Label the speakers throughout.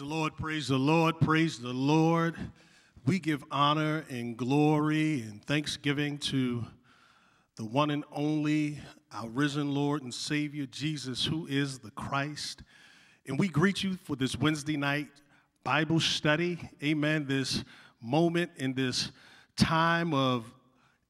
Speaker 1: The Lord, praise the Lord, praise the Lord. We give honor and glory and thanksgiving to the one and only, our risen Lord and Savior, Jesus, who is the Christ. And we greet you for this Wednesday night Bible study. Amen. This moment in this time of,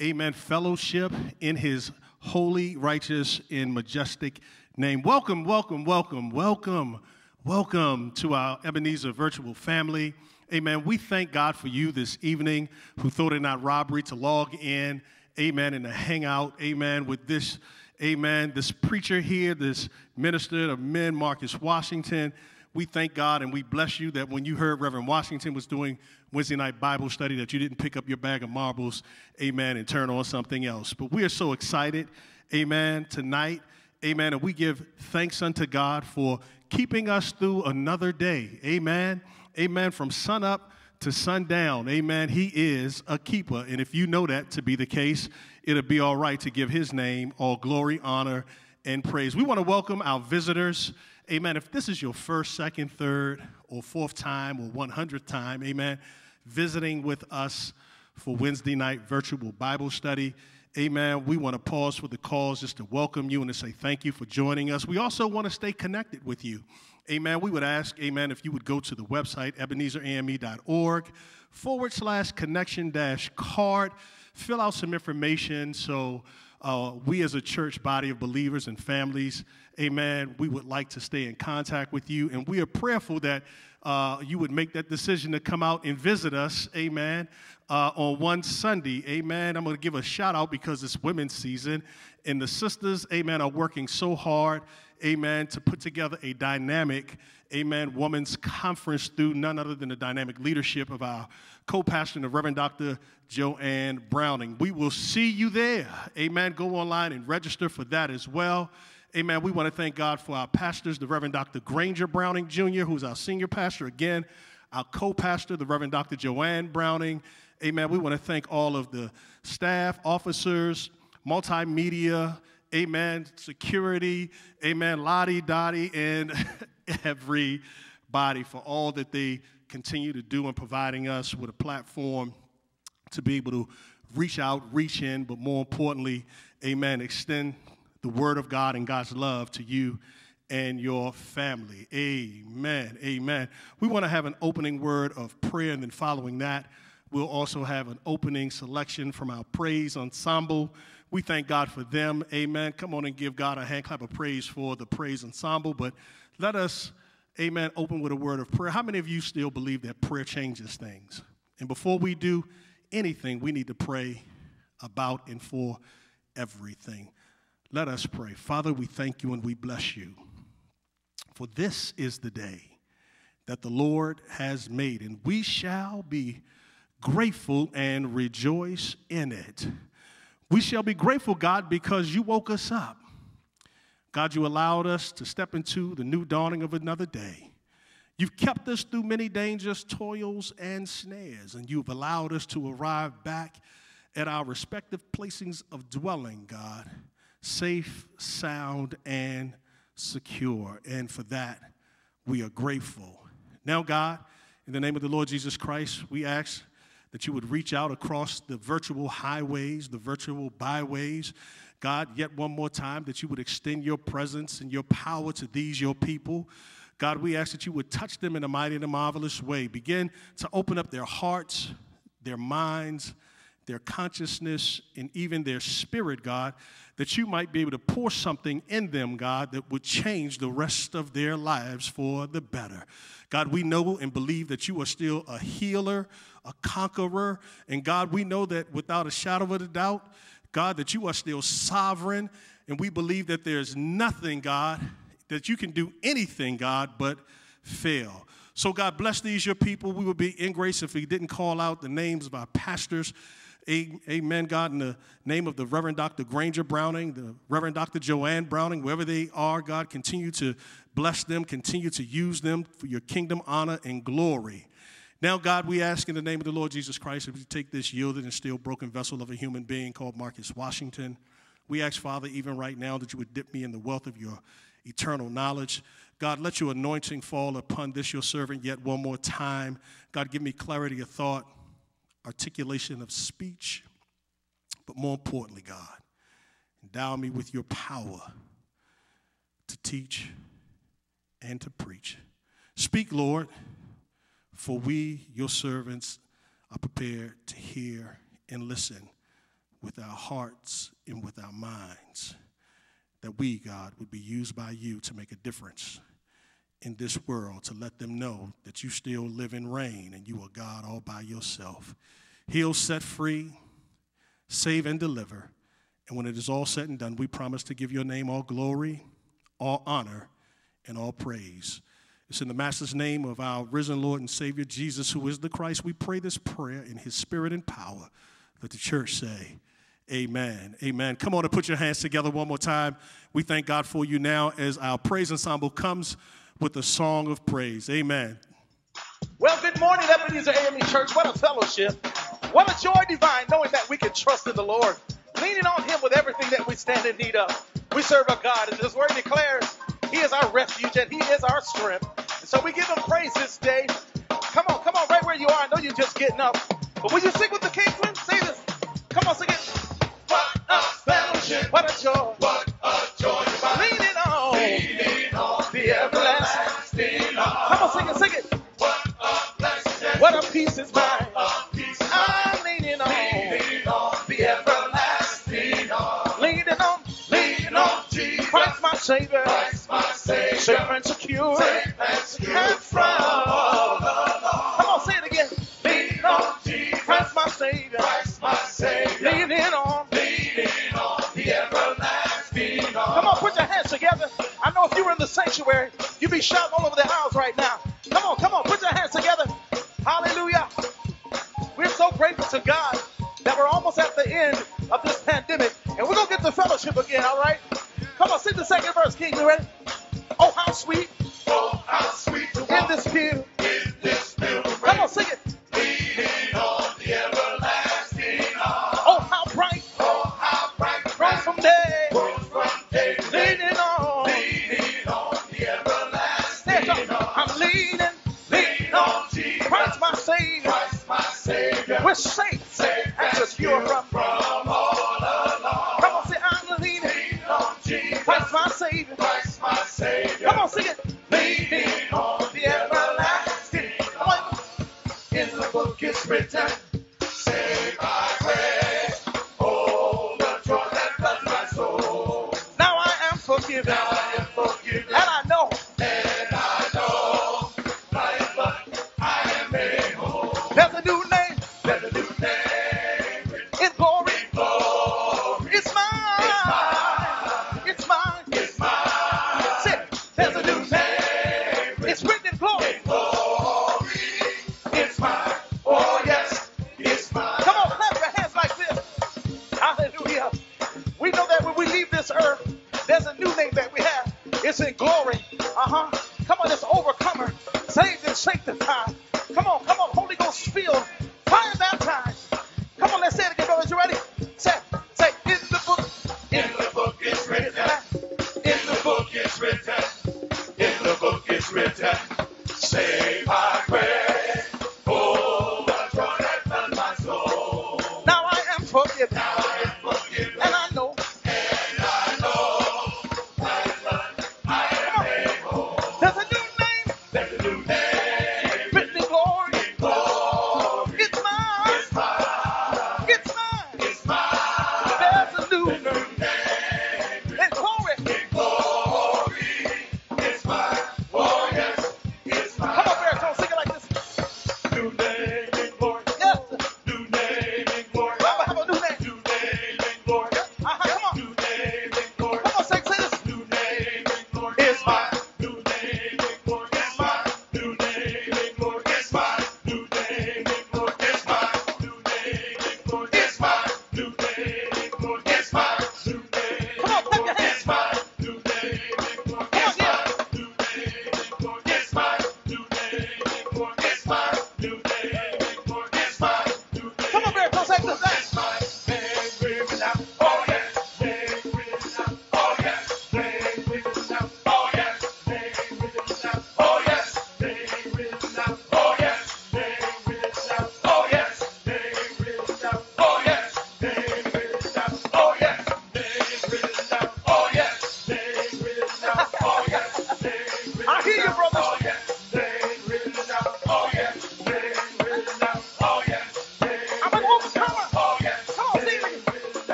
Speaker 1: amen, fellowship in his holy, righteous, and majestic name. Welcome, welcome, welcome, welcome Welcome to our Ebenezer virtual family. Amen. We thank God for you this evening who thought it not robbery to log in, amen, and to hang out, amen, with this, amen, this preacher here, this minister of men, Marcus Washington. We thank God and we bless you that when you heard Reverend Washington was doing Wednesday night Bible study, that you didn't pick up your bag of marbles, amen, and turn on something else. But we are so excited, amen, tonight, amen, and we give thanks unto God for keeping us through another day. Amen. Amen. From sun up to sundown. Amen. He is a keeper. And if you know that to be the case, it'll be all right to give his name all glory, honor, and praise. We want to welcome our visitors. Amen. If this is your first, second, third, or fourth time or 100th time, amen, visiting with us for Wednesday night virtual Bible study. Amen. We want to pause for the calls just to welcome you and to say thank you for joining us. We also want to stay connected with you. Amen. We would ask, amen, if you would go to the website, ebenezerame.org forward slash connection dash card, fill out some information so uh, we as a church body of believers and families, amen, we would like to stay in contact with you. And we are prayerful that uh, you would make that decision to come out and visit us, amen, uh, on one Sunday, amen. I'm going to give a shout out because it's women's season, and the sisters, amen, are working so hard, amen, to put together a dynamic, amen, women's conference through none other than the dynamic leadership of our co pastor, the Reverend Dr. Jo Ann Browning. We will see you there, amen. Go online and register for that as well. Amen. We want to thank God for our pastors, the Reverend Dr. Grainger Browning Jr., who's our senior pastor. Again, our co pastor, the Reverend Dr. Jo Ann Browning. Amen. We want to thank all of the staff, officers, multimedia, amen, security, amen, Lottie Dottie, and everybody for all that they continue to do in providing us with a platform to be able to reach out, reach in, but more importantly, amen, extend the word of God and God's love to you and your family. Amen. Amen. We want to have an opening word of prayer, and then following that, we'll also have an opening selection from our praise ensemble. We thank God for them. Amen. Come on and give God a hand clap of praise for the praise ensemble. But let us, amen, open with a word of prayer. How many of you still believe that prayer changes things? And before we do anything, we need to pray about and for everything. Let us pray. Father, we thank you and we bless you. For this is the day that the Lord has made, and we shall be grateful and rejoice in it. We shall be grateful, God, because you woke us up. God, you allowed us to step into the new dawning of another day. You've kept us through many dangers, toils, and snares, and you've allowed us to arrive back at our respective placings of dwelling, God safe, sound, and secure. And for that, we are grateful. Now, God, in the name of the Lord Jesus Christ, we ask that you would reach out across the virtual highways, the virtual byways. God, yet one more time, that you would extend your presence and your power to these, your people. God, we ask that you would touch them in a mighty and a marvelous way. Begin to open up their hearts, their minds, their consciousness, and even their spirit, God, that you might be able to pour something in them, God, that would change the rest of their lives for the better. God, we know and believe that you are still a healer, a conqueror, and God, we know that without a shadow of a doubt, God, that you are still sovereign, and we believe that there's nothing, God, that you can do anything, God, but fail. So, God, bless these, your people. We would be in grace if we didn't call out the names of our pastors. Amen, God, in the name of the Reverend Dr. Grainger Browning, the Reverend Dr. Jo Ann Browning, wherever they are, God, continue to bless them, continue to use them for your kingdom, honor, and glory. Now, God, we ask in the name of the Lord Jesus Christ, if you take this yielded and still broken vessel of a human being called Marcus Washington, we ask, Father, even right now, that you would dip me in the wealth of your eternal knowledge. God, let your anointing fall upon this, your servant, yet one more time. God, give me clarity of thought, articulation of speech, but more importantly, God, endow me with your power to teach and to preach. Speak, Lord, for we, your servants, are prepared to hear and listen with our hearts and with our minds. That we, God, would be used by you to make a difference in this world, to let them know that you still live and reign and you are God all by yourself. Heal, set free, save, and deliver. And when it is all said and done, we promise to give your name all glory, all honor, and all praise. It's in the Master's name of our risen Lord and Savior Jesus, who is the Christ. We pray this prayer in his spirit and power. Let the church say, Amen. Amen. Come on and put your hands together one more time. We thank God for you now as our praise ensemble comes with a song of praise. Amen.
Speaker 2: Well, good morning, Ebenezer AME Church. What a fellowship. What a joy divine, knowing that we can trust in the Lord, leaning on Him with everything that we stand in need of. We serve a God, and His word declares He is our refuge and He is our strength. And so we give Him praise this day. Come on, come on, right where you are. I know you're just getting up. But will you sing with the Kingsmen? Say this. Come on, sing it. What a fellowship. What a joy.
Speaker 3: What a joy divine.
Speaker 2: Leaning
Speaker 3: Leaning
Speaker 2: sing it, sing it.
Speaker 3: What a
Speaker 2: peace is mine. I'm leaning on the everlasting. Leaning on,
Speaker 3: Leaning on Jesus.
Speaker 2: Christ my Savior.
Speaker 3: Christ my Savior.
Speaker 2: Safe and secure.
Speaker 3: Safe and secure
Speaker 2: from.
Speaker 3: from
Speaker 2: sanctuary, you'd be shouting all over the house right now. Come on, come on, put your hands together. Hallelujah. We're so grateful to God that we're almost at the end of this pandemic. And we're going to get to fellowship again, all right? Come on, sing the second verse, King. You ready? Oh, how sweet
Speaker 3: Oh, how sweet to
Speaker 2: in this pew. And
Speaker 3: I
Speaker 2: know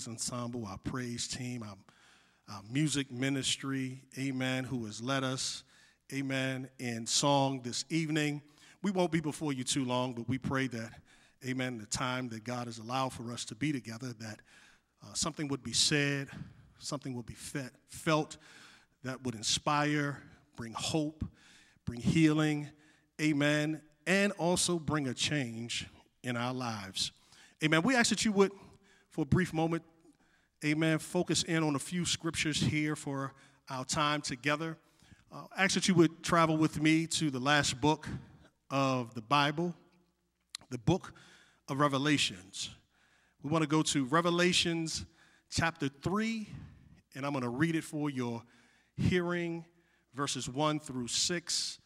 Speaker 2: praise
Speaker 1: ensemble, our praise team, our, our music ministry, amen, who has led us, amen, in song this evening. We won't be before you too long, but we pray that, amen, the time that God has allowed for us to be together, that uh, something would be said, something would be fe- felt that would inspire, bring hope, bring healing, amen, and also bring a change in our lives. Amen. We ask that you would, for a brief moment, amen, focus in on a few scriptures here for our time together. Uh, ask that you would travel with me to the last book of the Bible, the book of Revelations. We want to go to Revelations chapter 3, and I'm going to read it for your hearing, verses 1 through 6.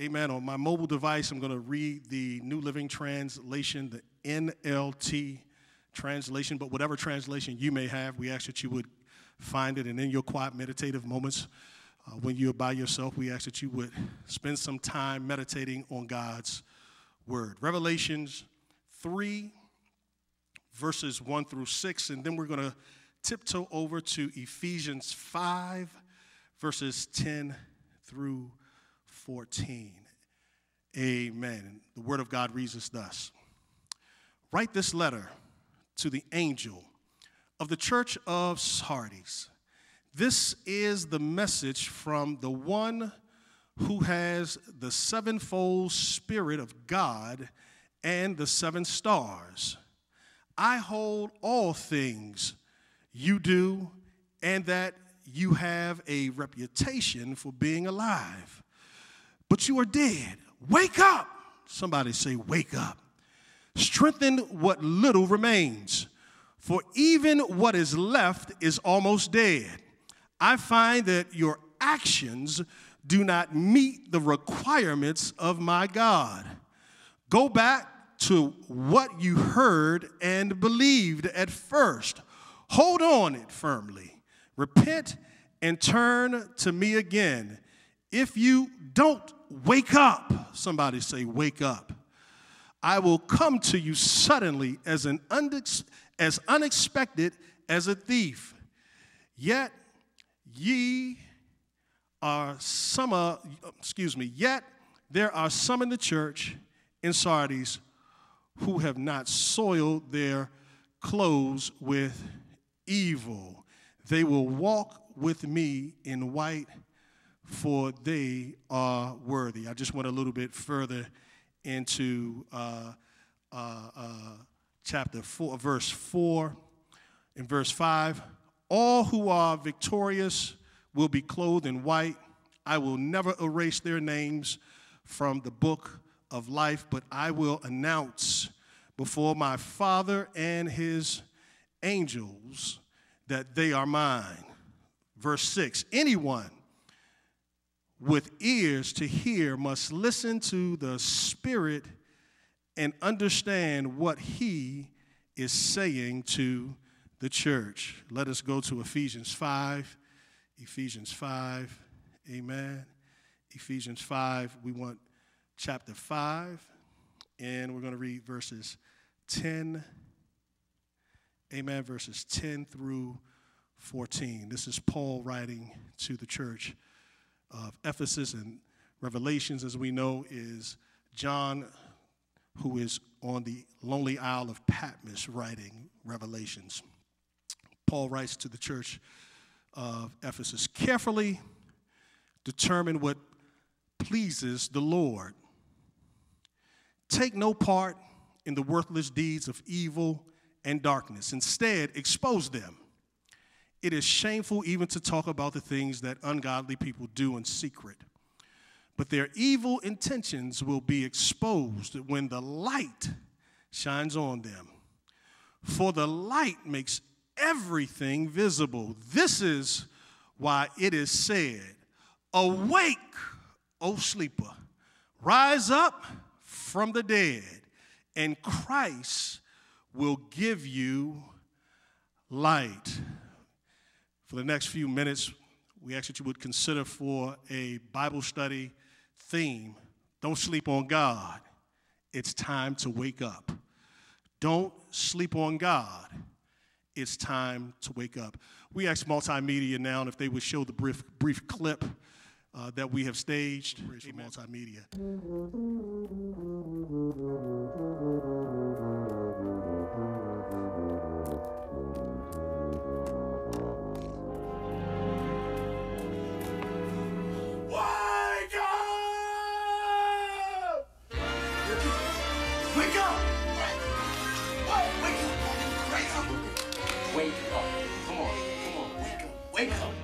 Speaker 1: Amen. On my mobile device, I'm going to read the New Living Translation, the NLT translation, but whatever translation you may have, we ask that you would find it. And in your quiet meditative moments, uh, when you're by yourself, we ask that you would spend some time meditating on God's word. Revelations 3, verses 1 through 6, and then we're going to tiptoe over to Ephesians 5, verses 10 through 14. Amen. The word of God reads us thus Write this letter to the angel of the church of Sardis. This is the message from the one who has the sevenfold Spirit of God and the seven stars. I hold all things you do, and that you have a reputation for being alive. But you are dead. Wake up. Somebody say, Wake up. Strengthen what little remains, for even what is left is almost dead. I find that your actions do not meet the requirements of my God. Go back to what you heard and believed at first. Hold on it firmly. Repent and turn to me again. If you don't wake up, somebody say, wake up. I will come to you suddenly as an as unexpected as a thief. Yet ye are some, uh, excuse me, yet there are some in the church in Sardis who have not soiled their clothes with evil. They will walk with me in white, for they are worthy. I just went a little bit further into uh, uh, uh, chapter 4, verse 4 and verse 5. All who are victorious will be clothed in white. I will never erase their names from the book of life, but I will announce before my Father and his angels that they are mine. Verse 6 Anyone with ears to hear must listen to the Spirit and understand what he is saying to the church. Let us go to Ephesians 5. Ephesians 5. Amen. Ephesians 5. We want chapter 5, and we're going to read verses 10. Amen. Verses 10 through 14. This is Paul writing to the church of Ephesus and Revelations, as we know, is John, who is on the lonely isle of Patmos writing Revelations. Paul writes to the church of Ephesus carefully determine what pleases the Lord. Take no part in the worthless deeds of evil and darkness. Instead, expose them. It is shameful even to talk about the things that ungodly people do in secret. But their evil intentions will be exposed when the light shines on them. For the light makes everything visible. This is why it is said, Awake, O sleeper, rise up from the dead, and Christ will give you light. For the next few minutes, we ask that you would consider for a Bible study theme Don't sleep on God. It's time to wake up. Don't sleep on God. It's time to wake up. We ask multimedia now if they would show the brief, brief clip uh, that we have staged. for Multimedia.
Speaker 4: wake up. Come on, come on, wake up. Wake up.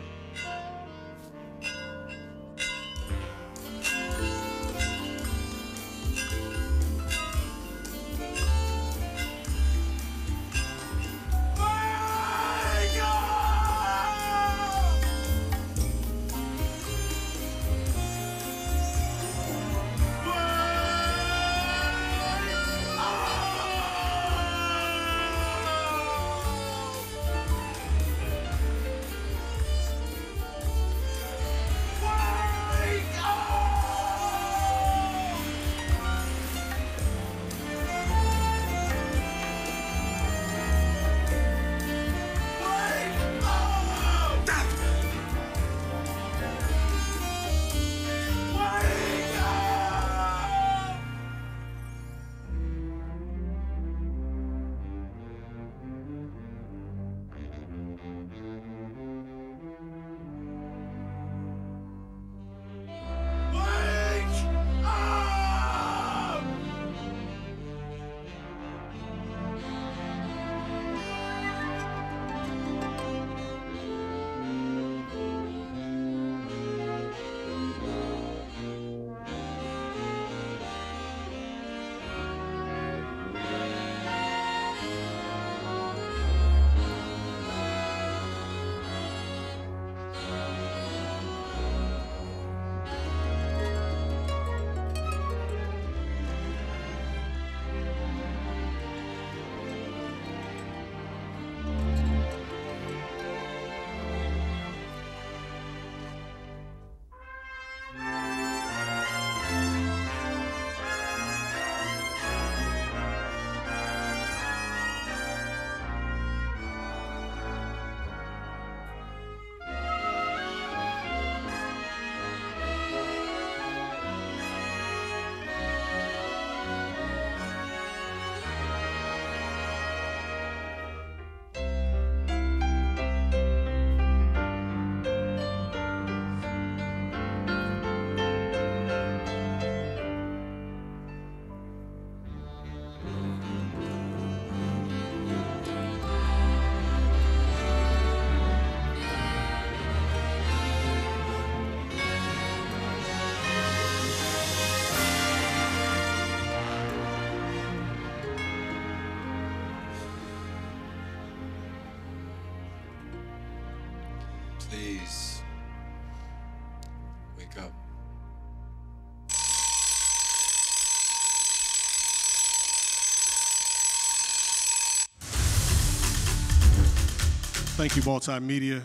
Speaker 1: Thank you, Multimedia.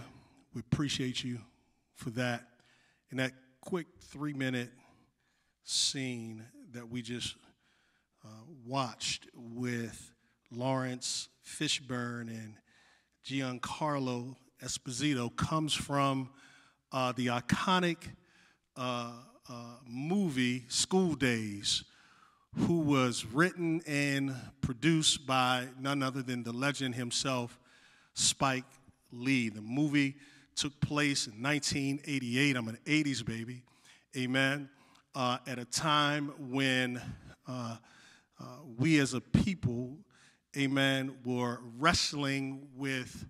Speaker 1: We appreciate you for that. And that quick three minute scene that we just uh, watched with Laurence Fishburne and Giancarlo Esposito comes from uh, the iconic uh, uh, movie School Daze, who was written and produced by none other than the legend himself, Spike Lee. The movie took place in 1988. I'm an 80s baby. Amen. Uh, at a time when uh, uh, we as a people, amen, were wrestling with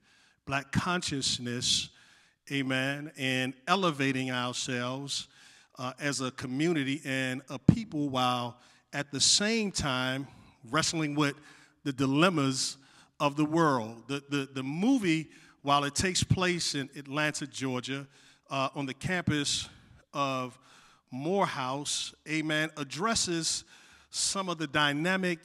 Speaker 1: black consciousness, amen, and elevating ourselves uh, as a community and a people while at the same time wrestling with the dilemmas of the world. The, the, the movie while it takes place in Atlanta, Georgia, uh, on the campus of Morehouse, amen, addresses some of the dynamic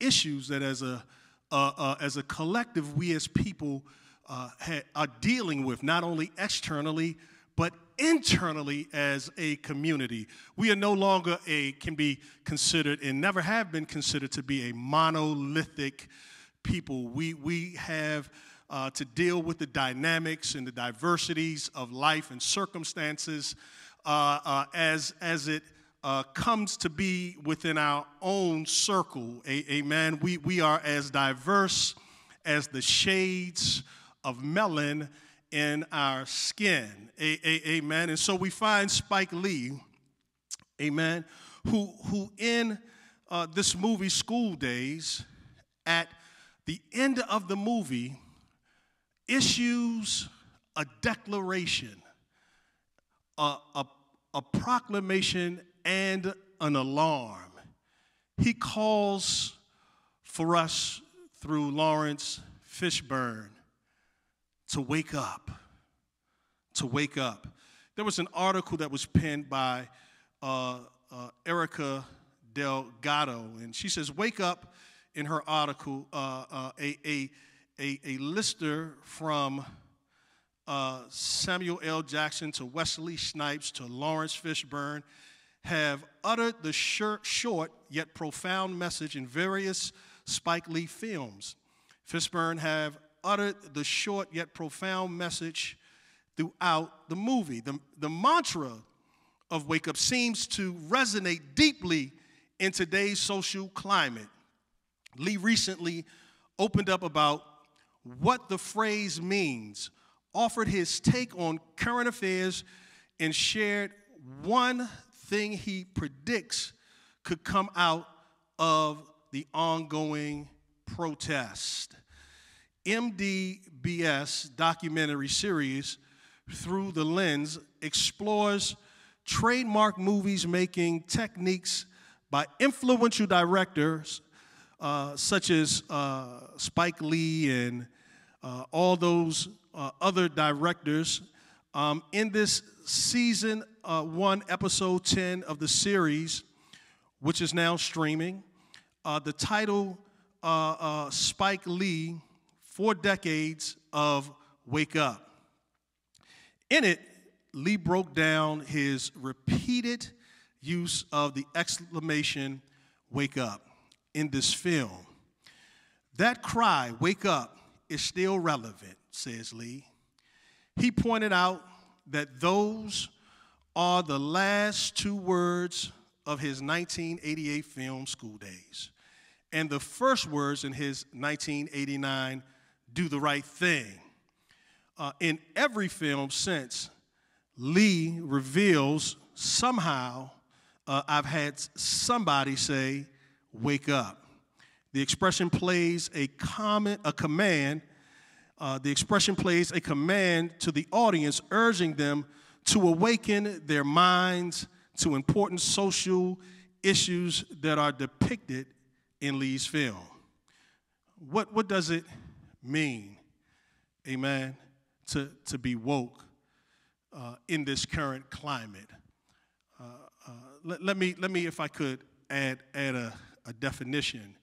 Speaker 1: issues that as a, uh, uh, as a collective, we as people uh, ha- are dealing with, not only externally, but internally as a community. We are no longer a, can be considered, and never have been considered to be a monolithic people. We, we have uh, to deal with the dynamics and the diversities of life and circumstances uh, uh, as, as it uh, comes to be within our own circle. A- amen. We, we are as diverse as the shades of melon in our skin. A- a- amen. And so we find Spike Lee, amen, who, who in uh, this movie, School Daze, at the end of the movie, issues a declaration, a, a, a proclamation, and an alarm. He calls for us through Laurence Fishburne to wake up, to wake up. There was an article that was penned by uh, uh, Erica Delgado, and she says, Wake up in her article, uh, uh a, a a, a lister from uh, Samuel L. Jackson to Wesley Snipes to Laurence Fishburne have uttered the short, short yet profound message in various Spike Lee films. Fishburne have uttered the short yet profound message throughout the movie. The, the mantra of Wake Up seems to resonate deeply in today's social climate. Lee recently opened up about what the phrase means, offered his take on current affairs, and shared one thing he predicts could come out of the ongoing protest. MDBS documentary series, Through the Lens, explores trademark movies making techniques by influential directors uh, such as uh, Spike Lee and uh, all those uh, other directors. Um, in this season uh, one, episode 10 of the series, which is now streaming, the title Spike Lee, Four Decades of Wake Up. In it, Lee broke down his repeated use of the exclamation, wake up in this film. That cry, wake up, is still relevant, says Lee. He pointed out that those are the last two words of his 1988 film, School Daze, and the first words in his 1989, Do the Right Thing. Uh, in every film since, Lee reveals somehow uh, I've had somebody say, wake up. The expression plays a comment, a command. Uh, the expression plays a command to the audience, urging them to awaken their minds to important social issues that are depicted in Lee's film. What, what does it mean, amen, to, to be woke? uh, in this current climate. Uh, uh, let, let, me, let me, if I could, add, add a, a definition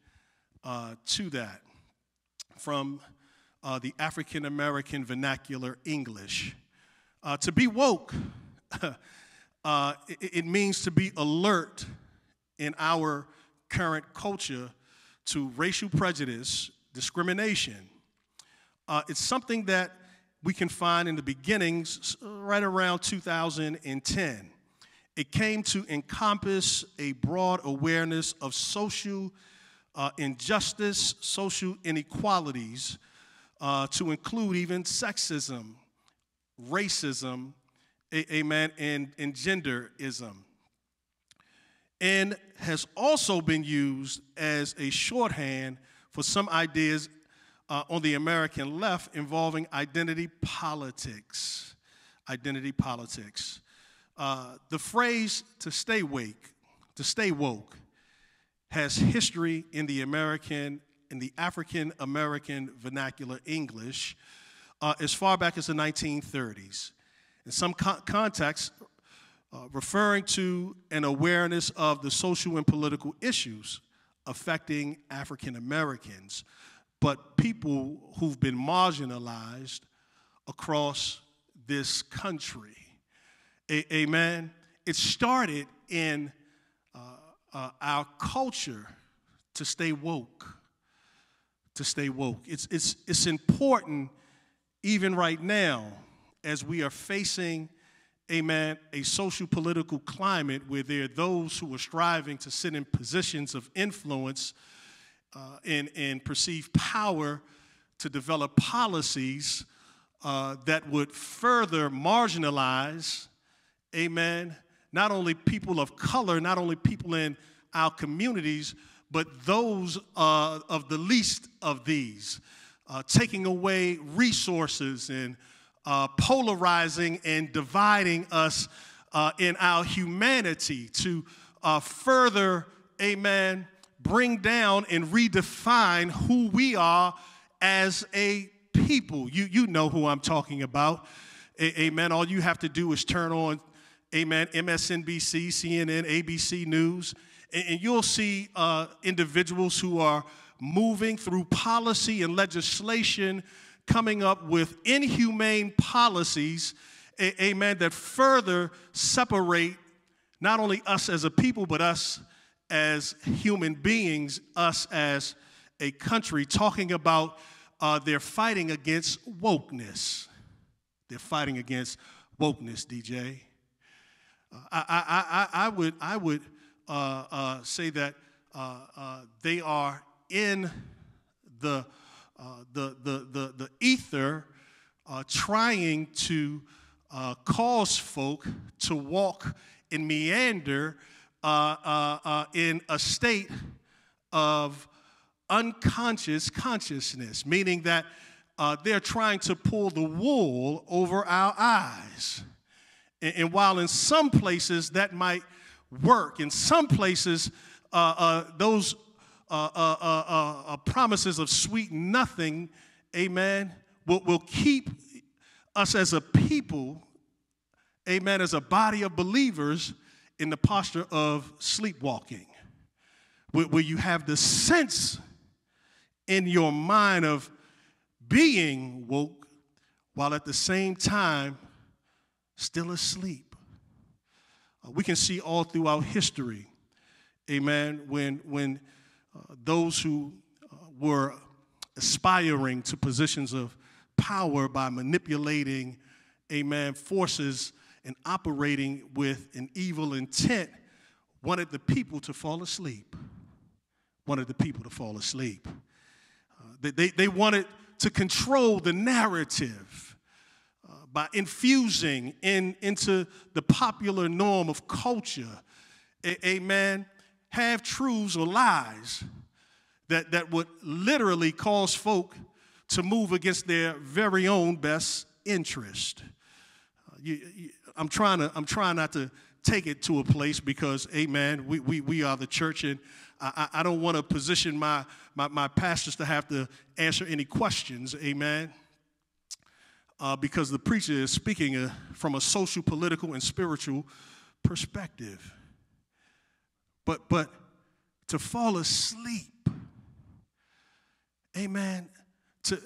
Speaker 1: uh, to that from uh, the African American vernacular English. Uh, to be woke, uh, it, it, means to be alert in our current culture to racial prejudice, discrimination. Uh, it's something that we can find in the beginnings right around 2010. It came to encompass a broad awareness of social uh, injustice, social inequalities, uh, to include even sexism, racism, amen, and, and genderism. And has also been used as a shorthand for some ideas uh, on the American left involving identity politics. Identity politics. Uh, the phrase to stay to stay woke, has history in the American, in the African American vernacular English uh, as far back as the 1930s. In some co- contexts, uh, referring to an awareness of the social and political issues affecting African Americans, but people who've been marginalized across this country. A- amen. It started in uh, our culture to stay woke. To stay woke. It's, it's, it's important, even right now, as we are facing, amen, a social political climate where there are those who are striving to sit in positions of influence uh, and, and perceive power to develop policies uh, that would further marginalize, amen, not only people of color, not only people in our communities, but those uh, of the least of these, uh, taking away resources and uh, polarizing and dividing us uh, in our humanity to uh, further, amen, bring down and redefine who we are as a people. You, you know who I'm talking about. A- amen. All you have to do is turn on amen, MSNBC, CNN, ABC News, and, and you'll see uh, individuals who are moving through policy and legislation, coming up with inhumane policies, a- amen, that further separate not only us as a people, but us as human beings, us as a country, talking about uh, they're fighting against wokeness. They're fighting against wokeness, DJ. I, I, I, I would, I would uh, uh, say that uh, uh they are in the, uh, the, the, the, the ether trying to cause folk to walk and meander in a state of unconscious consciousness, meaning that they're trying to pull the wool over our eyes. And, and while in some places that might work, in some places uh, uh, those uh, uh, uh, uh promises of sweet nothing, amen, will, will keep us as a people, amen, as a body of believers in the posture of sleepwalking, where, where you have the sense in your mind of being woke while at the same time still asleep. Uh, we can see all throughout history, amen, when, when uh, those who uh, were aspiring to positions of power by manipulating, amen, forces and operating with an evil intent wanted the people to fall asleep. Wanted the people to fall asleep. Uh, they, they, they wanted to control the narrative by infusing in, into the popular norm of culture, a, amen, have truths or lies that, that would literally cause folk to move against their very own best interest. Uh, you, you, I'm, trying to, I'm trying not to take it to a place because, amen, we, we, we are the church and I, I don't want to position my, my, my pastors to have to answer any questions, amen. Uh, because the preacher is speaking uh, from a social, political, and spiritual perspective. But, but to fall asleep, amen, to,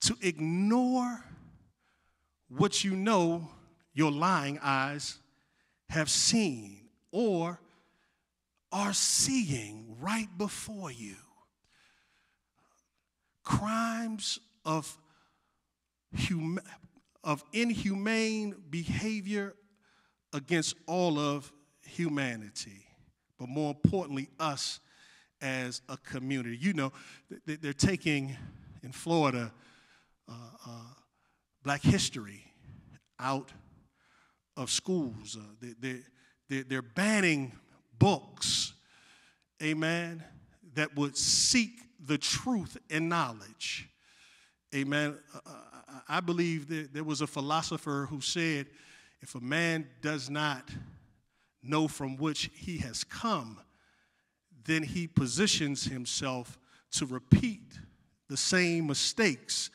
Speaker 1: to ignore what you know your lying eyes have seen or are seeing right before you. Crimes of, hum- of inhumane behavior against all of humanity, but more importantly, us as a community. You know, they're taking in Florida uh, uh, black history out of schools. Uh, they, they, they're banning books, amen, that would seek the truth and knowledge. Amen. Uh, uh, I believe that there was a philosopher who said, if a man does not know from which he has come, then he positions himself to repeat the same mistakes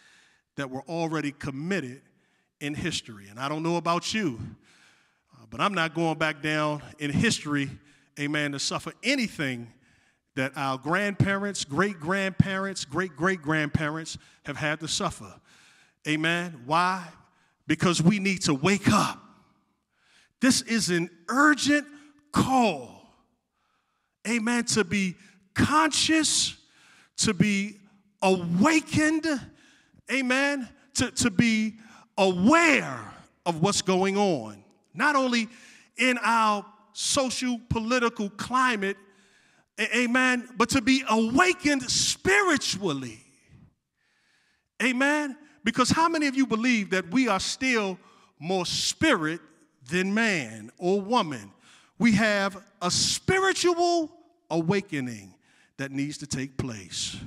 Speaker 1: that were already committed in history. And I don't know about you, uh, but I'm not going back down in history, amen, to suffer anything that our grandparents, great grandparents, great great grandparents have had to suffer. Amen. Why? Because we need to wake up. This is an urgent call. Amen. To be conscious, to be awakened. Amen. To, to be aware of what's going on, not only in our social political climate, amen, but to be awakened spiritually. Amen. Because how many of you believe that we are still more spirit than man or woman? We have a spiritual awakening that needs to take place.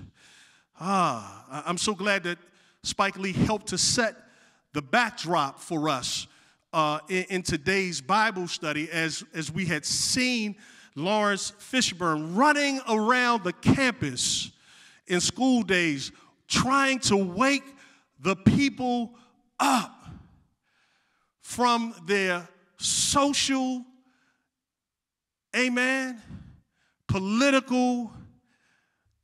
Speaker 1: Ah, I'm so glad that Spike Lee helped to set the backdrop for us uh, in, in, today's Bible study as, as we had seen Laurence Fishburne running around the campus in School Daze trying to wake the people up from their social, amen, political,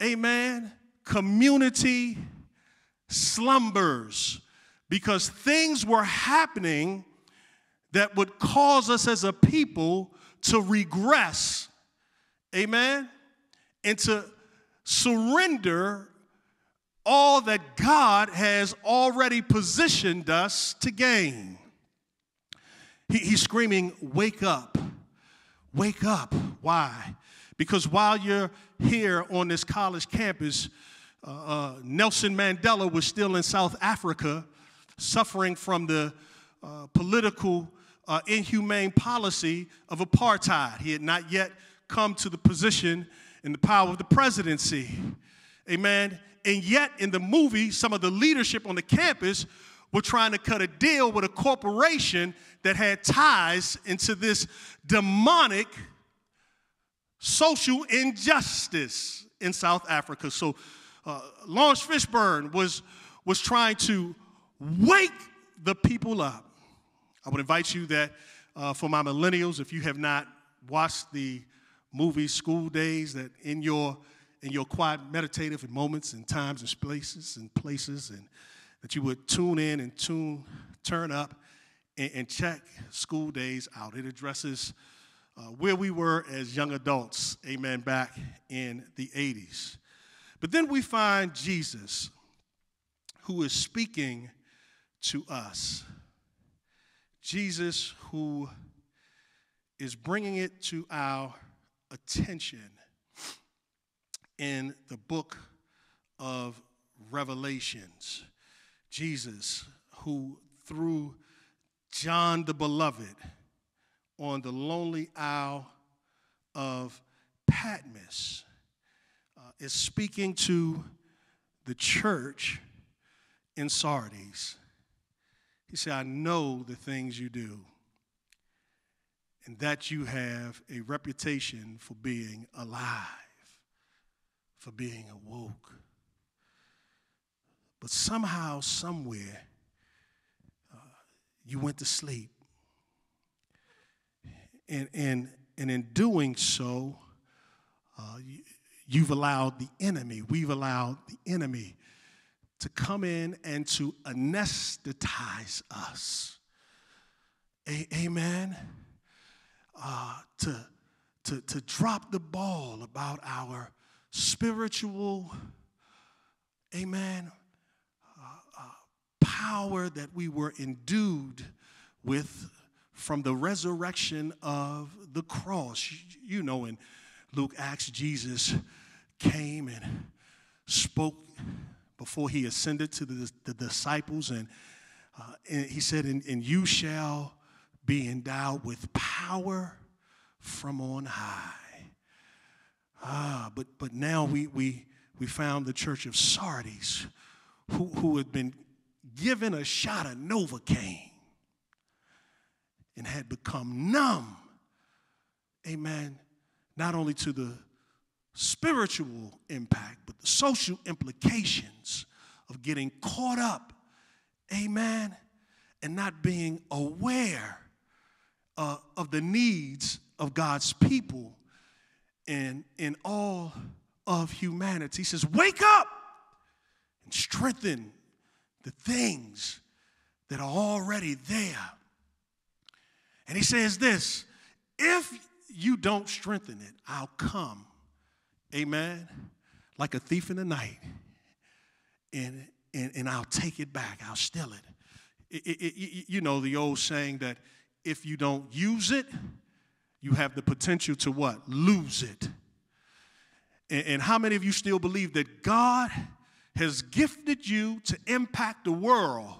Speaker 1: amen, community slumbers. Because things were happening that would cause us as a people to regress, amen, and to surrender all that God has already positioned us to gain. He, he's screaming, Wake up, wake up. Why? Because while you're here on this college campus, uh, uh, Nelson Mandela was still in South Africa suffering from the uh, political uh, inhumane policy of apartheid. He had not yet come to the position and the power of the presidency. Amen. And yet, in the movie, some of the leadership on the campus were trying to cut a deal with a corporation that had ties into this demonic social injustice in South Africa. So, uh, Laurence Fishburne was, was trying to wake the people up. I would invite you that uh, for my millennials, if you have not watched the movie School Daze, that in your in your quiet meditative moments and times and places and places, and that you would tune in and tune, turn up, and, and check School Daze out. It addresses uh, where we were as young adults, amen, back in the 80s. But then we find Jesus, who is speaking to us. Jesus, who is bringing it to our attention in the book of Revelations. Jesus, who through John the Beloved on the lonely isle of Patmos uh, is speaking to the church in Sardis. He said, I know the things you do, and that you have a reputation for being alive, for being awoke. But somehow, somewhere, you went to sleep. And, and, and in doing so, uh, you, you've allowed the enemy, we've allowed the enemy to come in and to anesthetize us. A- amen. Uh, to, to, to drop the ball about our spiritual, amen, uh, uh, power that we were endued with from the resurrection of the cross. You know, in Luke Acts, Jesus came and spoke before he ascended to the, the disciples, and, uh, and, he said, and, and you shall be endowed with power from on high. Ah, but, but now we, we, we found the church of Sardis who, who had been given a shot of Novocaine and had become numb. Amen. Not only to the spiritual impact, but the social implications of getting caught up, amen, and not being aware uh, of the needs of God's people and in all of humanity. He says, Wake up and strengthen the things that are already there. And he says this if you don't strengthen it, I'll come amen, like a thief in the night, and, and, and I'll take it back, I'll steal it. It, it, it. You know the old saying that if you don't use it, you have the potential to what? Lose it. And, and how many of you still believe that God has gifted you to impact the world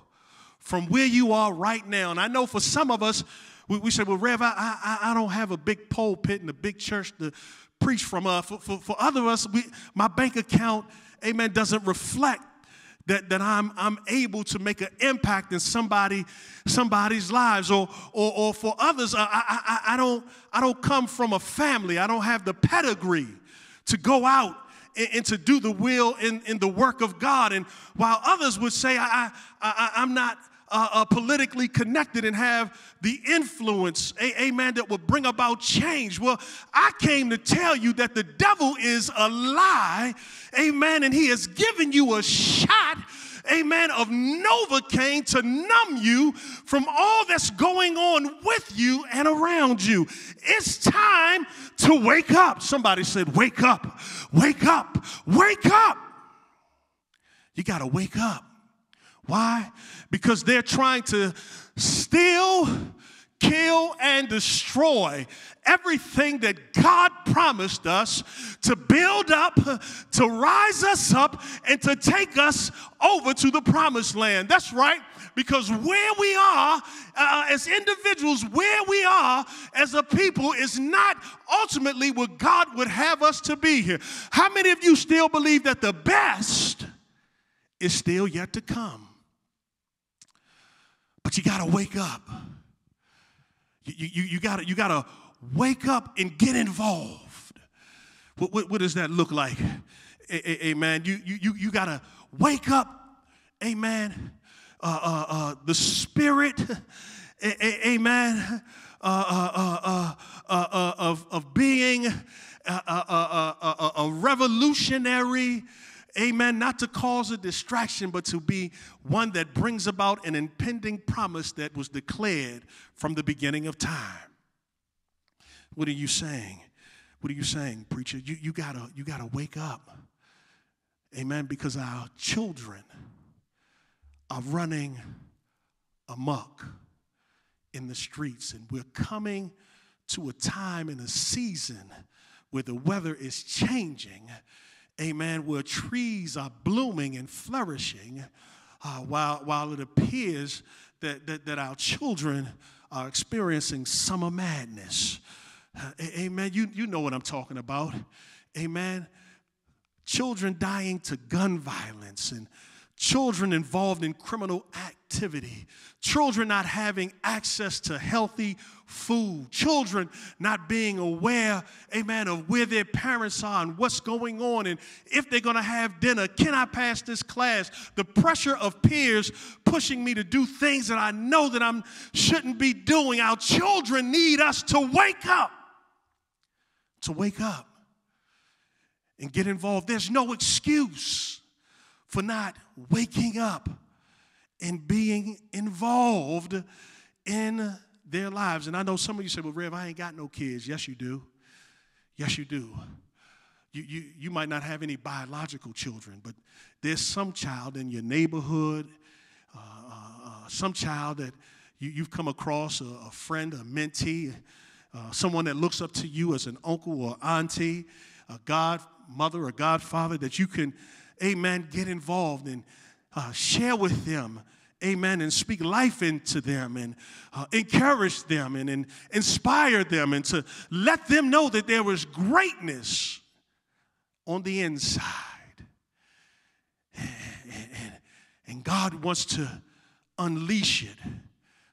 Speaker 1: from where you are right now? And I know for some of us, we, we say, well, Rev, I, I, I don't have a big pulpit and a big church to preach from. Uh, for, for, for other us, we, my bank account, amen, doesn't reflect that, that I'm, I'm able to make an impact in somebody, somebody's lives. Or, or, or for others, I, I, I, don't, I don't come from a family. I don't have the pedigree to go out and, and to do the will in, in the work of God. And while others would say, I, I, I, am not uh, uh, politically connected and have the influence, a- amen, that will bring about change. Well, I came to tell you that the devil is a lie, amen, and he has given you a shot amen, of Novocaine to numb you from all that's going on with you and around you. It's time to wake up. Somebody said, Wake up, wake up, wake up. You got to wake up. Why? Because they're trying to steal, kill, and destroy everything that God promised us to build up, to rise us up, and to take us over to the promised land. That's right, because where we are uh, as individuals, where we are as a people, is not ultimately what God would have us to be here. How many of you still believe that the best is still yet to come? But you got to wake up. You, you, you got you to wake up and get involved. What, what, what does that look like? Amen. You, you, you got to wake up. Amen. Uh, uh, uh, the spirit. Amen. Uh, uh, uh, of, of being a, a, a, a revolutionary amen, not to cause a distraction, but to be one that brings about an impending promise that was declared from the beginning of time. What are you saying? What are you saying, preacher? You, you, gotta, you gotta wake up. Amen. Because our children are running amok in the streets, and we're coming to a time and a season where the weather is changing amen, where trees are blooming and flourishing, uh, while, while it appears that, that, that our children are experiencing summer madness. Uh, amen. You, you know what I'm talking about. Amen. Children dying to gun violence and children involved in criminal activity, children not having access to healthy food, children not being aware, amen, of where their parents are and what's going on and if they're going to have dinner. Can I pass this class? The pressure of peers pushing me to do things that I know that I shouldn't be doing. Our children need us to wake up. To wake up and get involved. There's no excuse for not waking up and being involved in their lives. And I know some of you say, Well, Rev, I ain't got no kids. Yes, you do. Yes, you do. You, you, you might not have any biological children, but there's some child in your neighborhood, uh, uh, uh some child that you, have come across, a, a, friend, a mentee, uh, someone that looks up to you as an uncle or auntie, a godmother or godfather that you can amen, get involved and uh, share with them, amen, and speak life into them and uh, encourage them and, and inspire them and to let them know that there was greatness on the inside. And, and, and God wants to unleash it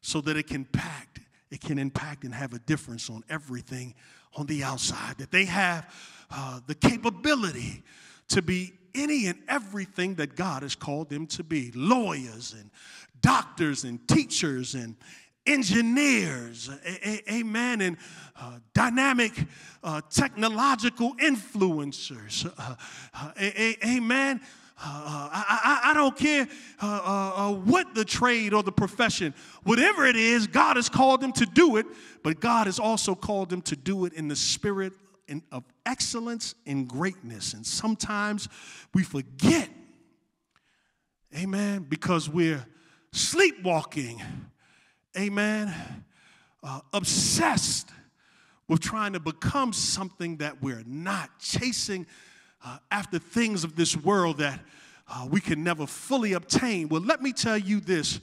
Speaker 1: so that it can impact, it can impact and have a difference on everything on the outside. That they have uh, the capability to be any and everything that God has called them to be lawyers and doctors and teachers and engineers, amen, and uh, dynamic uh, technological influencers, uh, uh amen. Uh, I, I, I, don't care uh, what the trade or the profession, whatever it is, God has called them to do it, but God has also called them to do it in the spirit in, of excellence and greatness. And sometimes we forget, amen, because we're sleepwalking, amen, uh, obsessed with trying to become something that we're not, chasing uh, after things of this world that uh, we can never fully obtain. Well, let me tell you this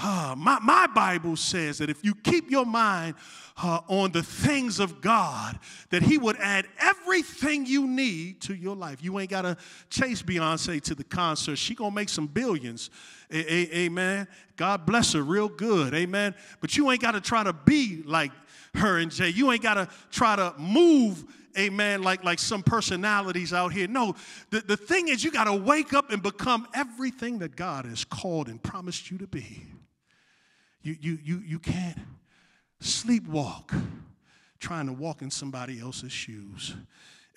Speaker 1: uh, my, my Bible says that if you keep your mind uh, on the things of God, that He would add everything you need to your life. You ain't got to chase Beyonce to the concert. She going to make some billions. A- a- amen. God bless her real good. Amen. But you ain't got to try to be like her and Jay. You ain't got to try to move amen, like, like some personalities out here. No, the, the thing is, you got to wake up and become everything that God has called and promised you to be. You, you, you, you can't sleepwalk trying to walk in somebody else's shoes.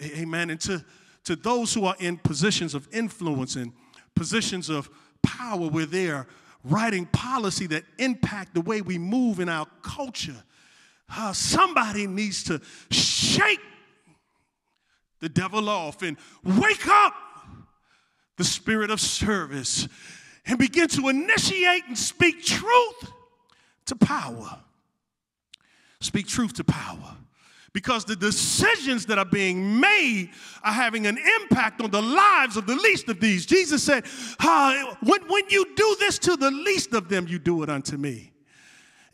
Speaker 1: Amen. And to, to those who are in positions of influence and positions of power where they're writing policy that impact the way we move in our culture, uh, somebody needs to shake the devil off and wake up the spirit of service and begin to initiate and speak truth to power. Speak truth to power. Because the decisions that are being made are having an impact on the lives of the least of these. Jesus said, when, when you do this to the least of them, you do it unto me.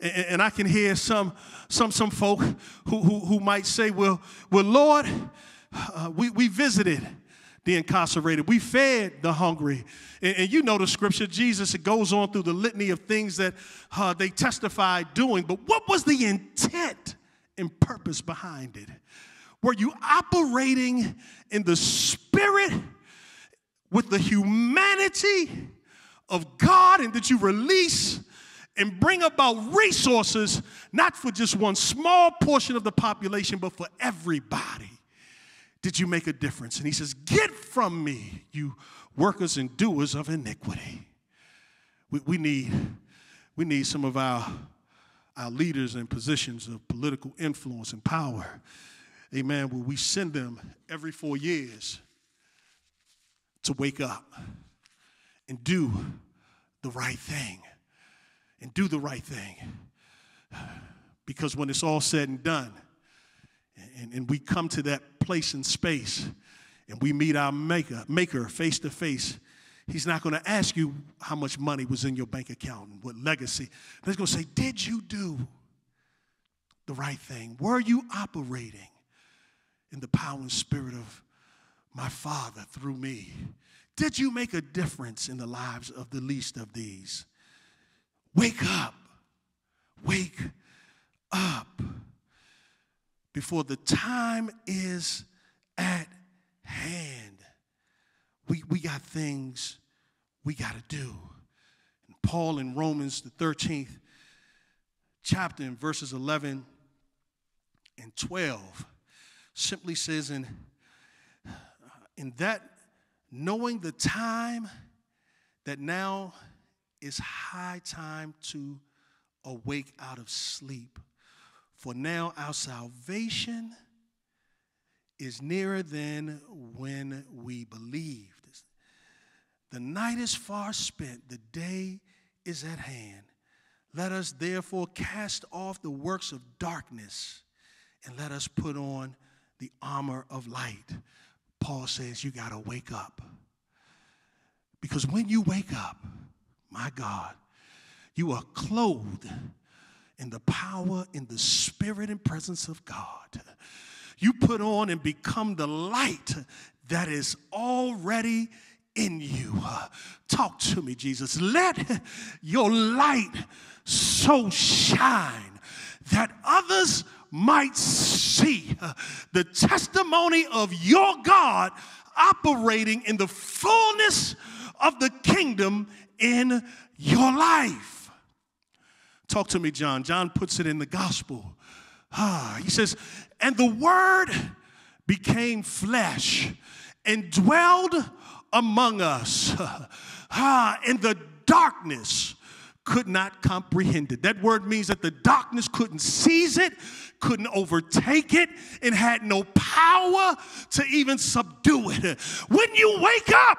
Speaker 1: And, and I can hear some, some, some folk who, who, who might say, well, well Lord, uh, we, we visited the incarcerated. We fed the hungry. And, and, you know the scripture, Jesus, it goes on through the litany of things that uh, they testified doing. But what was the intent and purpose behind it? Were you operating in the spirit with the humanity of God and did you release and bring about resources not for just one small portion of the population, but for everybody? Did you make a difference? And he says, Get from me, you workers and doers of iniquity. We, we, need, we need some of our, our leaders in positions of political influence and power. Amen. Where we send them every four years to wake up and do the right thing. And do the right thing. Because when it's all said and done, and, and we come to that place and space and we meet our maker, maker face to face, he's not going to ask you how much money was in your bank account and what legacy. He's going to say, Did you do the right thing? Were you operating in the power and spirit of my Father through me? Did you make a difference in the lives of the least of these? Wake up. Wake up before the time is at hand. We, we got things we got to do. And Paul in Romans, the 13th chapter, in verses 11 and 12, simply says, in, in that knowing the time that now is high time to awake out of sleep. For now our salvation is nearer than when we believed. The night is far spent, the day is at hand. Let us therefore cast off the works of darkness and let us put on the armor of light. Paul says, You got to wake up. Because when you wake up, my God, you are clothed in the power, in the spirit and presence of God. You put on and become the light that is already in you. Talk to me, Jesus. Let your light so shine that others might see the testimony of your God operating in the fullness of the kingdom in your life. Talk to me, John. John puts it in the gospel. Ah, he says, and the word became flesh and dwelled among us. Ah, and the darkness could not comprehend it. That word means that the darkness couldn't seize it, couldn't overtake it, and had no power to even subdue it. When you wake up,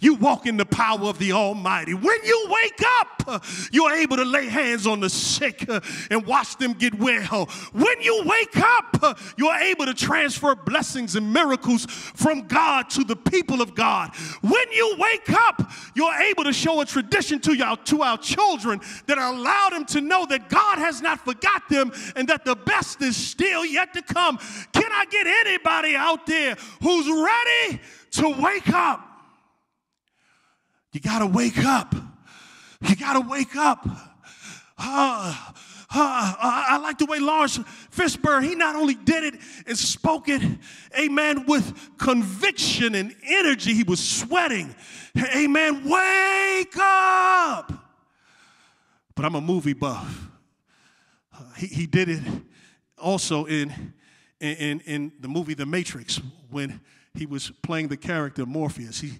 Speaker 1: you walk in the power of the Almighty. When you wake up, you're able to lay hands on the sick uh, and watch them get well. When you wake up, uh, you're able to transfer blessings and miracles from God to the people of God. When you wake up, you're able to show a tradition to, your, to our children that allow them to know that God has not forgot them and that the best is still yet to come. Can I get anybody out there who's ready to wake up? You got to wake up. You got to wake up. Uh, uh, I like the way Laurence Fishburne, he not only did it and spoke it, amen, with conviction and energy, he was sweating. Amen, wake up. But I'm a movie buff. Uh, he, he did it also in, in, in the movie The Matrix when he was playing the character Morpheus. He,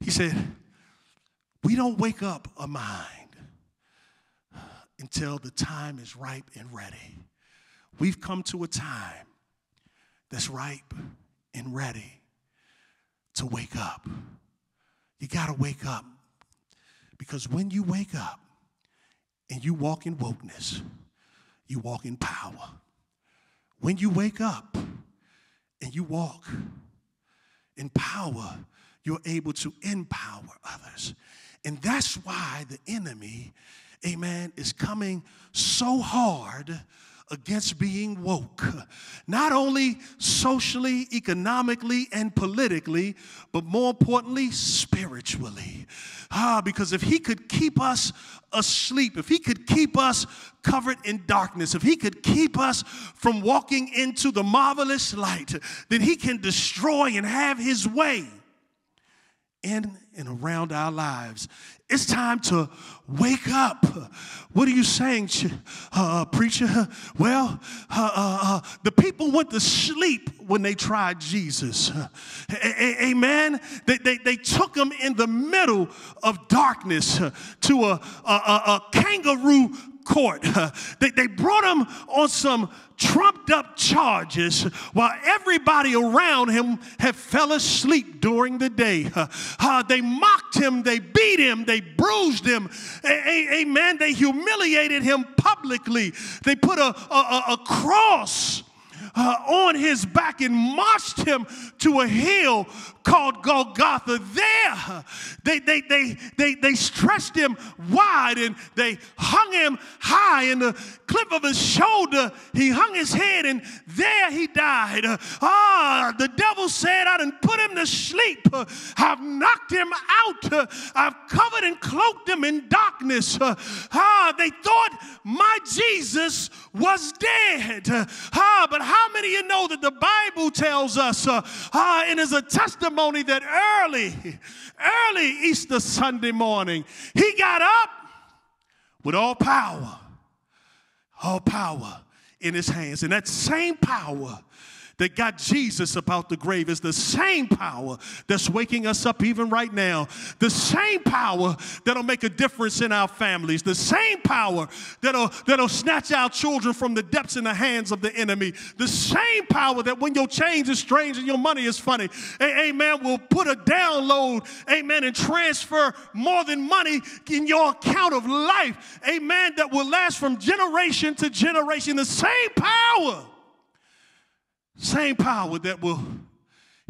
Speaker 1: he said, we don't wake up a mind until the time is ripe and ready. We've come to a time that's ripe and ready to wake up. You got to wake up because when you wake up and you walk in wokeness, you walk in power. When you wake up and you walk in power, you're able to empower others. And that's why the enemy, amen, is coming so hard against being woke, not only socially, economically, and politically, but more importantly, spiritually. Ah, because if he could keep us asleep, if he could keep us covered in darkness, if he could keep us from walking into the marvelous light, then he can destroy and have his way in and around our lives. It's time to wake up. What are you saying, uh, preacher? Well, uh, uh, uh, the people went to sleep when they tried Jesus. amen. They, they, they took him in the middle of darkness to a, a, a kangaroo court. they, they brought him on some trumped up charges while everybody around him had fell asleep during the day. Uh, they mocked him, they beat him, they bruised him. Amen. They humiliated him publicly. They put a, a, a cross uh, on his back and marched him to a hill called Golgotha. There, they, they, they, they, they stretched him wide and they hung him high. In the clip of his shoulder, he hung his head, and there he died. Ah, the devil said, I didn't put him to sleep. I've knocked him out. I've covered and cloaked him in darkness. Ah, they thought my Jesus was dead. Ah, but how many of you know that the Bible tells us, uh, ah, it is a testimony that early, early Easter Sunday morning, he got up with all power, all power in his hands. And that same power that got Jesus about the grave is the same power that's waking us up even right now. The same power that'll make a difference in our families. The same power that'll, that'll snatch our children from the depths in the hands of the enemy. The same power that when your change is strange and your money is funny, amen, will put a download, amen, and transfer more than money in your account of life, amen, that will last from generation to generation. The same power same power that will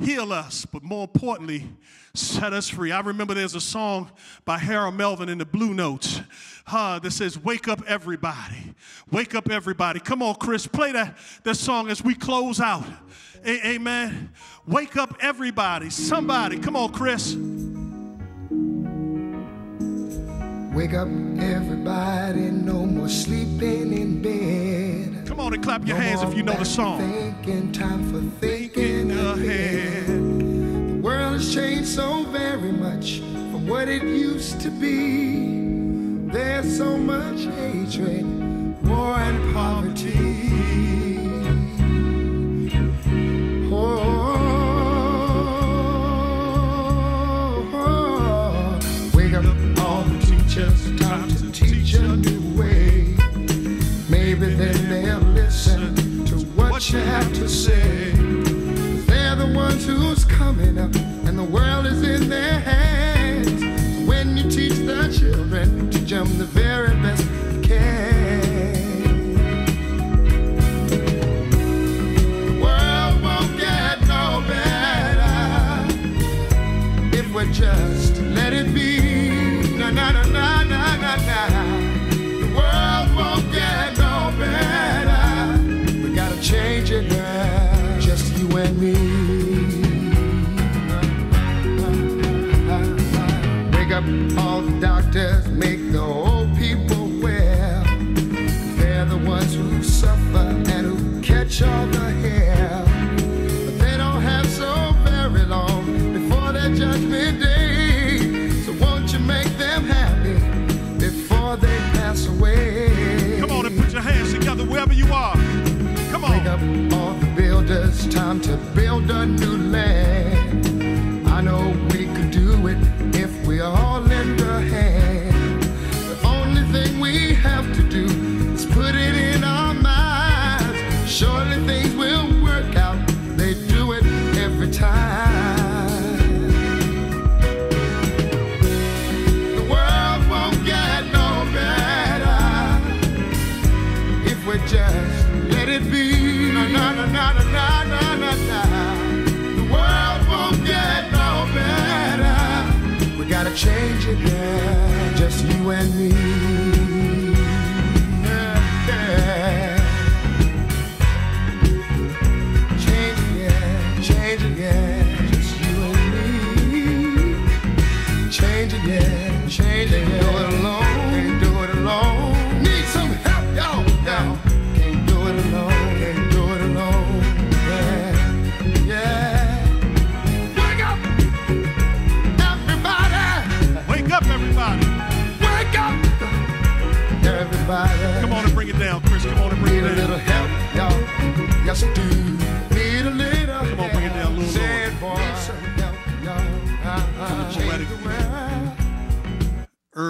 Speaker 1: heal us, but more importantly, set us free. I remember there's a song by Harold Melvin in the Blue Notes uh, that says, Wake up, everybody. Wake up, everybody. Come on, Chris, play that, that song as we close out. A- amen. Wake up, everybody. Somebody. Come on, Chris.
Speaker 4: Wake up, everybody. No more sleeping in bed.
Speaker 1: And clap your hands if you know the song.
Speaker 4: Thinking, time for thinking ahead. The world has changed so very much from what it used to be. There's so much hatred, war, and poverty. Oh, oh, oh. wake up, all the teachers, you have to say. They're the ones who's coming up, and the world is in their hands. When you teach the children, teach them the very best you can.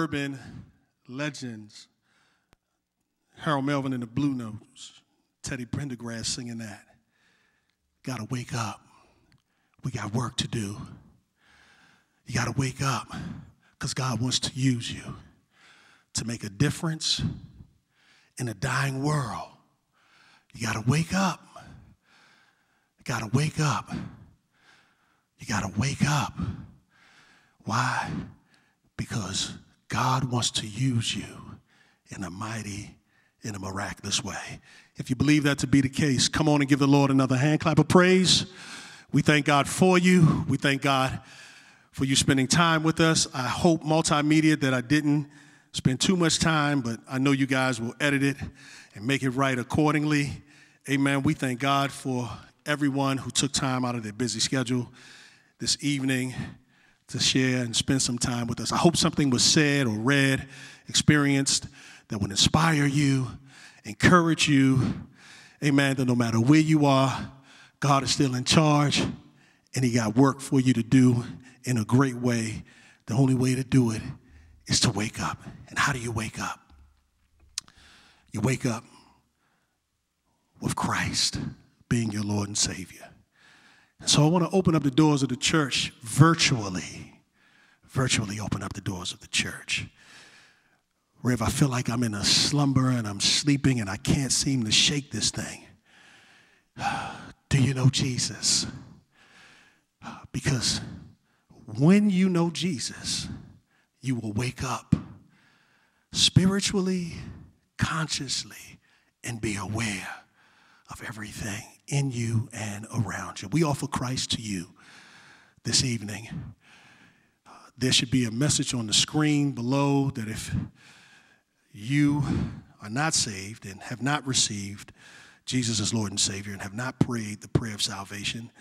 Speaker 1: Urban legends. Harold Melvin and the Blue Notes. Teddy Pendergrass singing that. Gotta wake up. We got work to do. You gotta wake up because God wants to use you to make a difference in a dying world. You gotta wake up You got to wake up. You got to wake up. Why? Because God wants to use you in a mighty, in a miraculous way. If you believe that to be the case, come on and give the Lord another hand clap of praise. We thank God for you. We thank God for you spending time with us. I hope multimedia that I didn't spend too much time, but I know you guys will edit it and make it right accordingly. Amen. We thank God for everyone who took time out of their busy schedule this evening to share and spend some time with us. I hope something was said or read, experienced that would inspire you, encourage you. Amen. That no matter where you are, God is still in charge and He got work for you to do in a great way. The only way to do it is to wake up. And how do you wake up? You wake up with Christ being your Lord and Savior. So I want to open up the doors of the church virtually. Virtually open up the doors of the church. Where if I feel like I'm in a slumber and I'm sleeping and I can't seem to shake this thing, do you know Jesus? Because when you know Jesus, you will wake up spiritually, consciously, and be aware of everything in you and around you. We offer Christ to you this evening. There should be a message on the screen below that if you are not saved and have not received Jesus as Lord and Savior and have not prayed the prayer of salvation,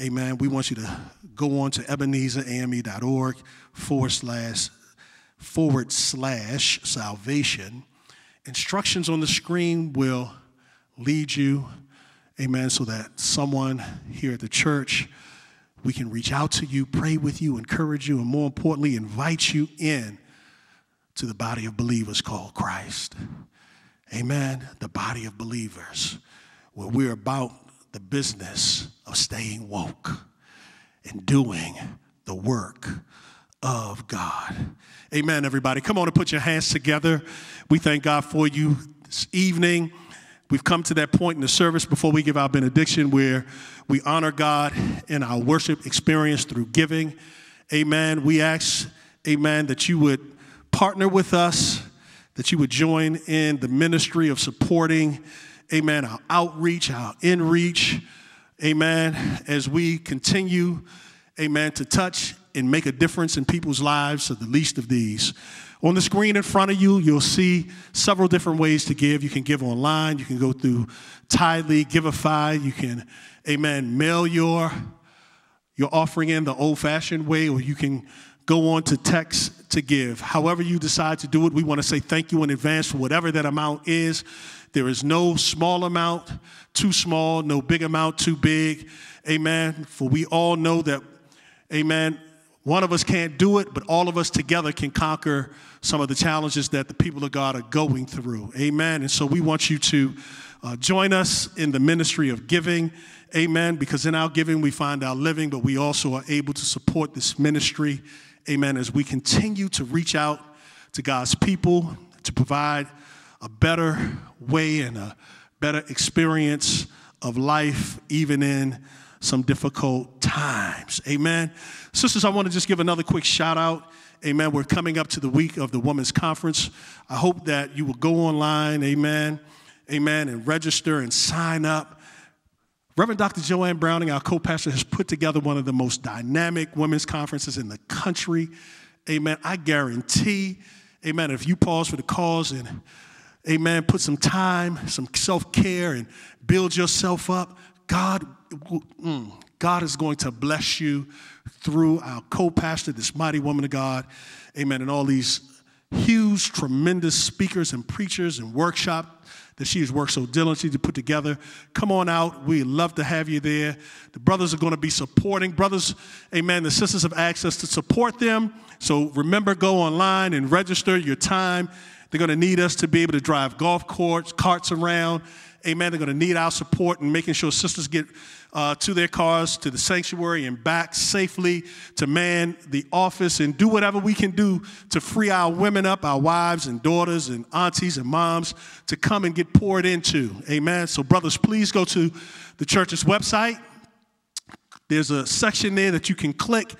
Speaker 1: amen, we want you to go on to ebenezerame.org forward slash forward slash salvation. Instructions on the screen will lead you, amen, so that someone here at the church, we can reach out to you, pray with you, encourage you, and more importantly, invite you in to the body of believers called Christ. Amen. The body of believers, where we're about the business of staying woke and doing the work of God. Amen, everybody. Come on and put your hands together. We thank God for you this evening. We've come to that point in the service before we give our benediction where we honor God in our worship experience through giving. Amen. We ask, amen, that you would partner with us, that you would join in the ministry of supporting, amen, our outreach, our inreach, amen, as we continue, amen, to touch and make a difference in people's lives of the least of these. On the screen in front of you, you'll see several different ways to give. You can give online, you can go through Tithely, Givelify, you can, amen, mail your, your offering in the old fashioned way, or you can go on to text to give. However, you decide to do it, we want to say thank you in advance for whatever that amount is. There is no small amount too small, no big amount too big. Amen. For we all know that, amen, one of us can't do it, but all of us together can conquer some of the challenges that the people of God are going through. Amen. And so we want you to uh, join us in the ministry of giving. Amen. Because in our giving, we find our living, but we also are able to support this ministry. Amen. As we continue to reach out to God's people to provide a better way and a better experience of life, even in some difficult times. Amen. Sisters, I want to just give another quick shout out. Amen. We're coming up to the week of the Women's Conference. I hope that you will go online, amen, amen, and register and sign up. Reverend Dr. Jo Ann Browning, our co pastor, has put together one of the most dynamic women's conferences in the country. Amen. I guarantee, amen, if you pause for the cause and, amen, put some time, some self care, and build yourself up, God, mm, God is going to bless you through our co pastor, this mighty woman of God. Amen. And all these huge, tremendous speakers and preachers and workshop that she has worked so diligently to put together. Come on out. We love to have you there. The brothers are going to be supporting. Brothers, amen. The sisters have asked us to support them. So remember, go online and register your time. They're going to need us to be able to drive golf courts, carts around. Amen. They're going to need our support in making sure sisters get uh, to their cars, to the sanctuary, and back safely to man the office and do whatever we can do to free our women up, our wives and daughters and aunties and moms to come and get poured into. Amen. So, brothers, please go to the church's website, There's a section there that you can click,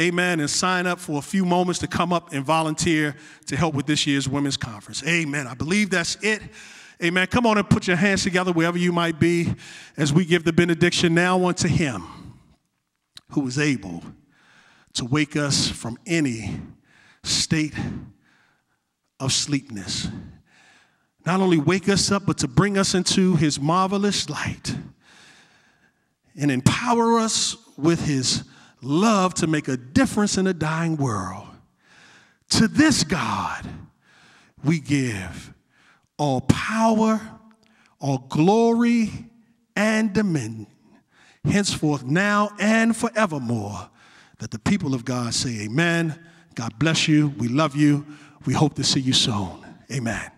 Speaker 1: amen, and sign up for a few moments to come up and volunteer to help with this year's women's conference. Amen. I believe that's it. Amen. Come on and put your hands together wherever you might be as we give the benediction now unto him who is able to wake us from any state of sleepness. Not only wake us up, but to bring us into his marvelous light and empower us with his love to make a difference in a dying world. To this God, we give all power, all glory, and dominion, henceforth, now, and forevermore. That the people of God say, Amen. God bless you. We love you. We hope to see you soon. Amen.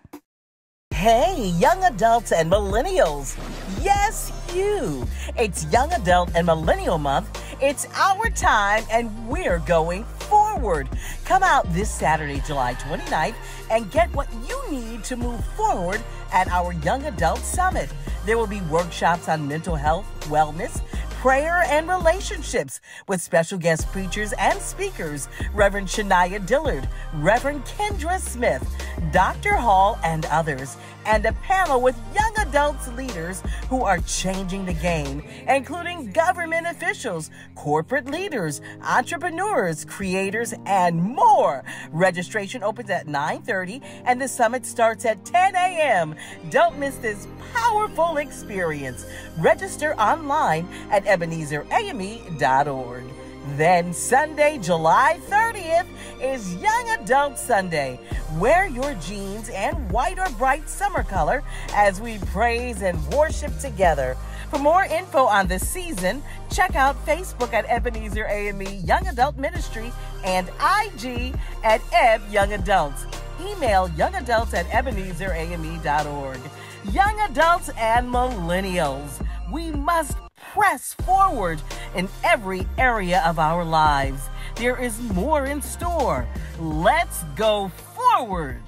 Speaker 5: Hey, young adults and millennials. Yes, you. It's Young Adult and Millennial Month. It's our time, and we're going forward. Come out this Saturday, July 29th, and get what you need to move forward at our Young Adult Summit. There will be workshops on mental health, wellness, prayer, and relationships with special guest preachers and speakers Reverend Shania Dillard, Reverend Kendra Smith, Dr. Hall, and others, and a panel with young adults leaders who are changing the game, including government officials, corporate leaders, entrepreneurs, creators, and more. Registration opens at 9:30 and the summit starts at 10 a.m. Don't miss this powerful experience. Register online at ebenezerame.org. Then Sunday, July 30th is Young Adult Sunday. Wear your jeans and white or bright summer color as we praise and worship together. For more info on this season, check out Facebook at Ebenezer AME Young Adult Ministry and IG at Eb Young Adults. Email youngadults at ebenezerame.org. Young adults and millennials, we must press forward in every area of our lives. There is more in store. Let's go forward.